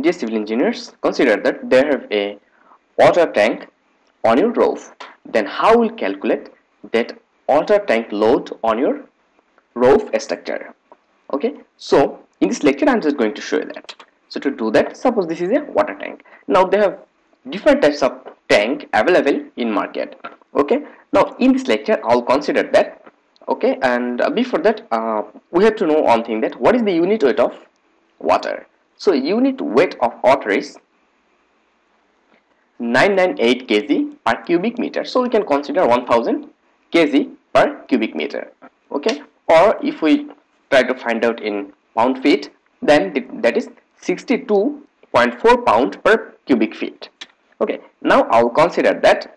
dear civil engineers consider that they have a water tank on your roof. Then how will calculate that water tank load on your roof structure? Okay so in this lecture i'm just going to show you that. So to do that suppose this is a water tank. Now they have different types of tank available in market. Okay now in this lecture i'll consider that. Okay and before that uh, we have to know one thing that what is the unit weight of water so unit weight of water is 998 kg per cubic meter. So we can consider 1000 kg per cubic meter. Okay? Or if we try to find out in pound feet then that is 62.4 pound per cubic feet. Okay? Now i'll consider that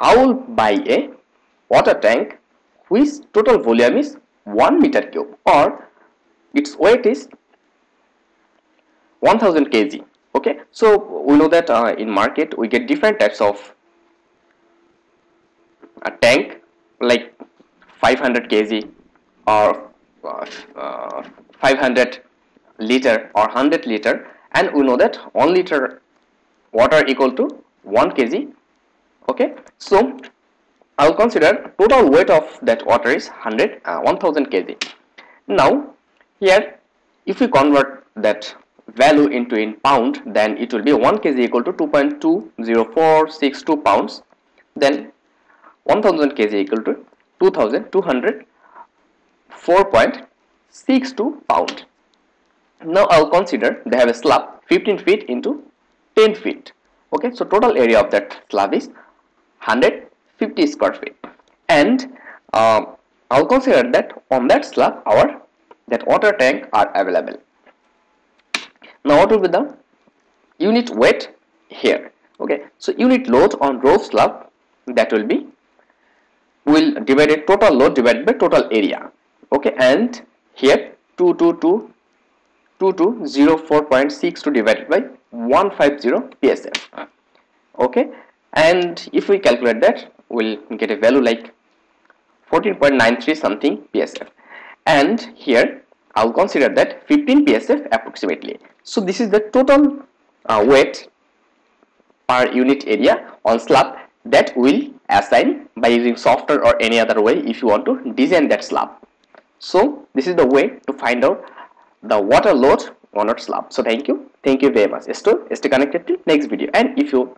i will buy a water tank whose total volume is 1 meter cube or its weight is 1000 kg okay? So we know that uh, in market we get different types of a tank like 500 kg or uh, uh, 500 liter or 100 liter. And we know that 1 liter water equal to 1 kg okay? So I'll consider total weight of that water is 100 uh, 1000 kg. Now here if we convert that value into in pound then it will be 1 kg equal to 2.20462 pounds. Then 1000 kg equal to 2204.62 pound. Now I'll consider they have a slab 15 feet into 10 feet. Okay so total area of that slab is 150 square feet. And uh, I'll consider that on that slab our that water tank are available now what will be the unit weight here? Okay so unit load on roof slab that will be will divide it total load divided by total area. Okay and here 222 2204.62 divided by 150 psf okay and if we calculate that we'll get a value like 14.93 something psf and here I'll consider that 15 psf approximately so this is the total uh, weight per unit area on slab that will assign by using software or any other way if you want to design that slab. So this is the way to find out the water load on our slab. So thank you. Thank you very much. Stay, stay connected to next video. And if you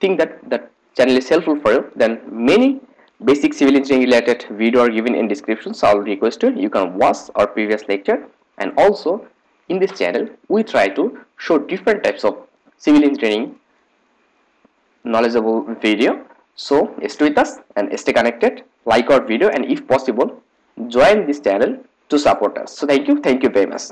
think that the channel is helpful for you then many basic civil engineering related video are given in description. So i'll request you you can watch our previous lecture and also in this channel we try to show different types of civil engineering knowledgeable video. So stay with us and stay connected. Like our video and if possible join this channel to support us. So thank you. Thank you very much